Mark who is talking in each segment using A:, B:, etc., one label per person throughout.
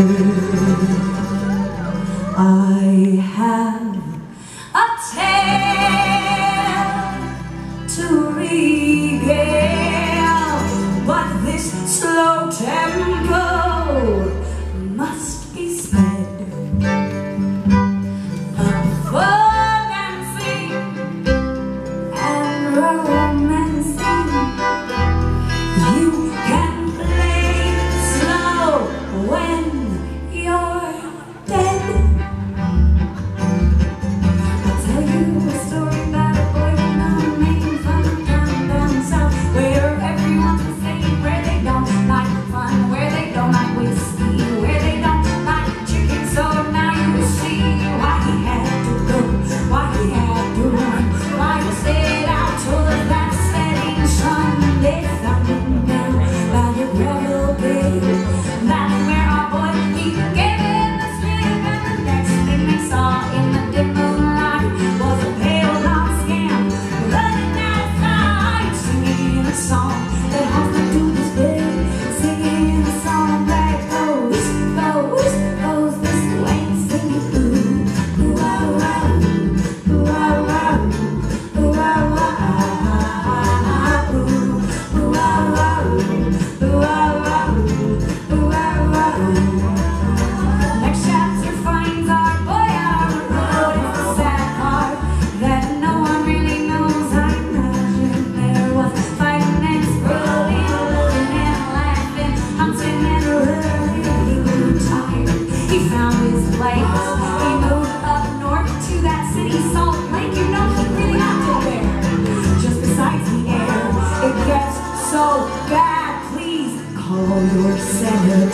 A: I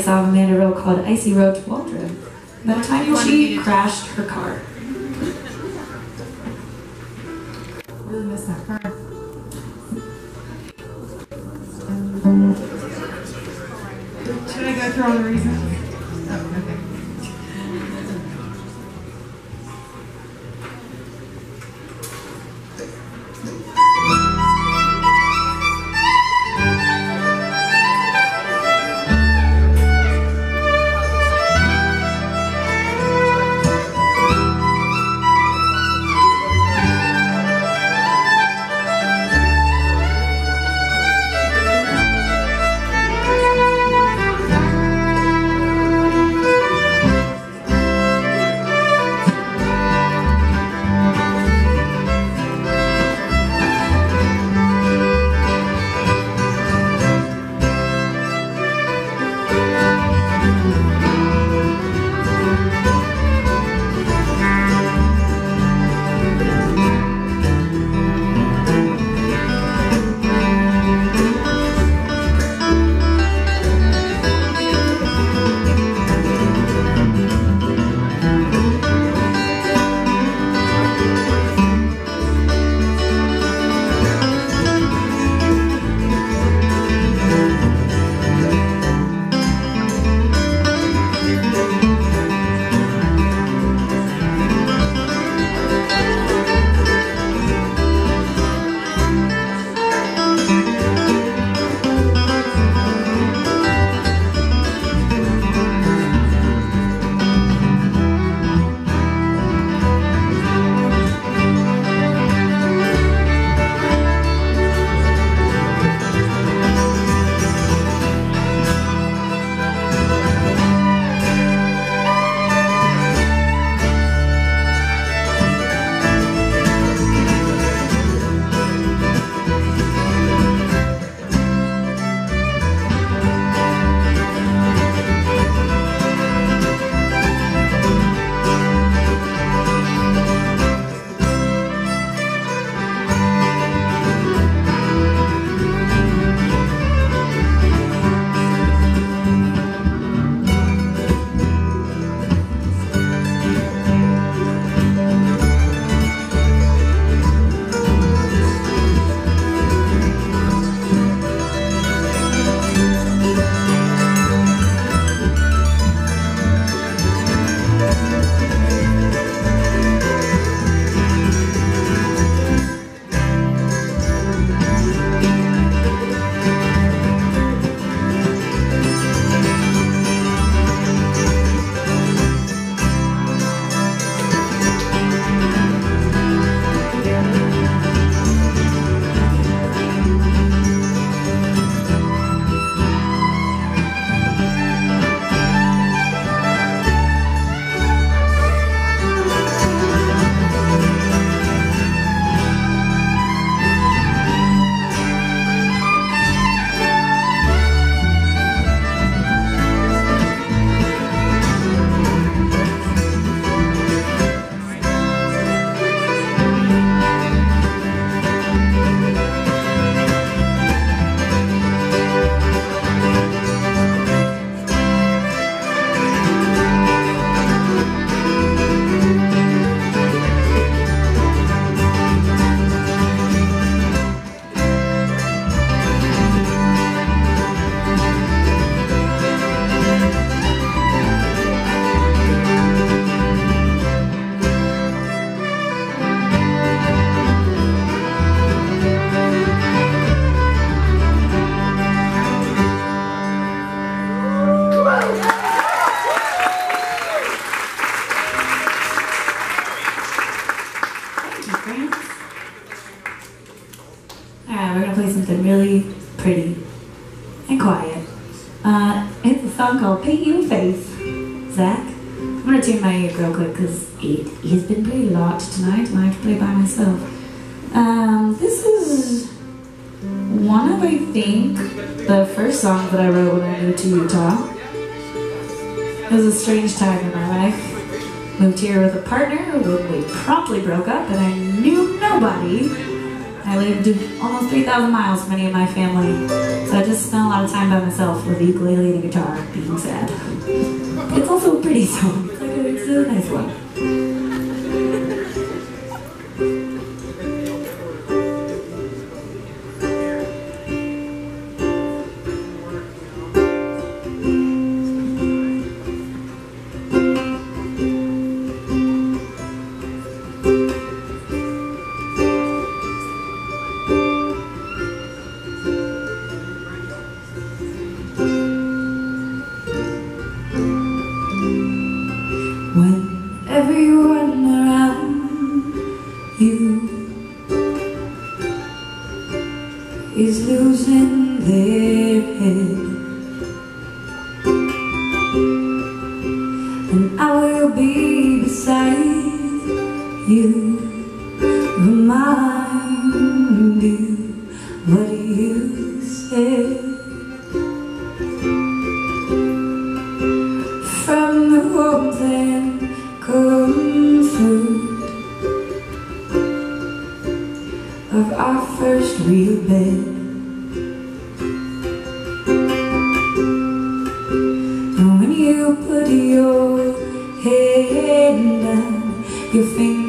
A: song Amanda wrote called Icy Road to Waldron. About a time she crashed her car. out tonight and I play by myself. Um, this is one of, I think, the first song that I wrote when I moved to Utah. It was a strange time in my life. Moved here with a partner, we promptly broke up, and I knew nobody. I lived almost 3,000 miles from any of my family, so I just spent a lot of time by myself with a ukulele and a guitar, being sad. It's also a pretty song. It's a nice one. your head your fingers.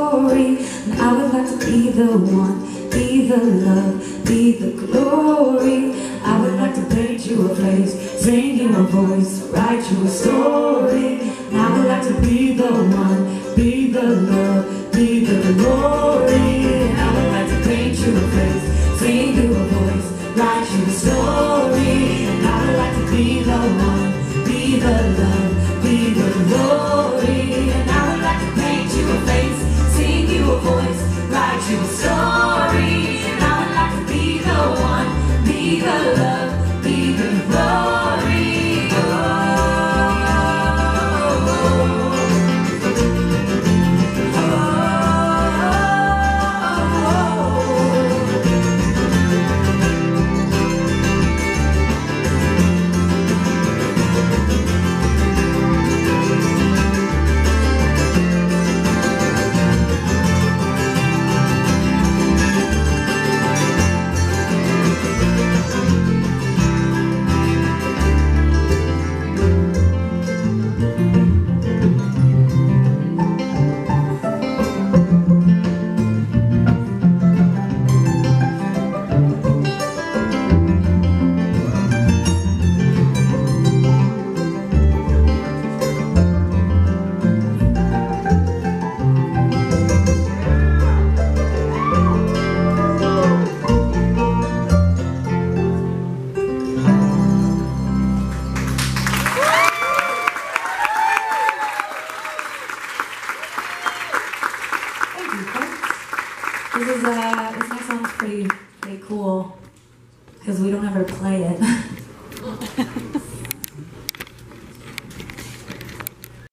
A: glory. And I would like to be the one, be the love, be the glory. I would like to paint you a place, sing you a voice, write you a story. And I would like to be the one, be the love, be the glory. And I would like to paint you a place, sing you a voice, write you a story. And I would like to be the one, be the love, be the glory. to so